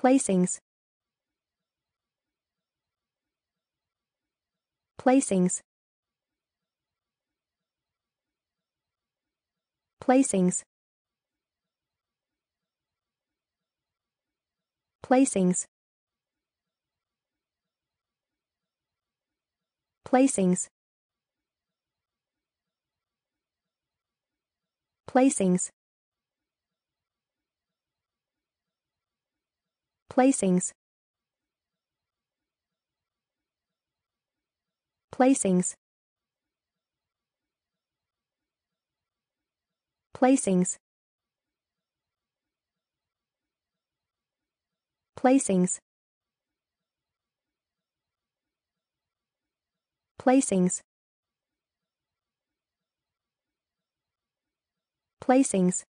placings. Placings. Placings. Placings. Placings. Placings placings. Placings. Placings. Placings. Placings. Placings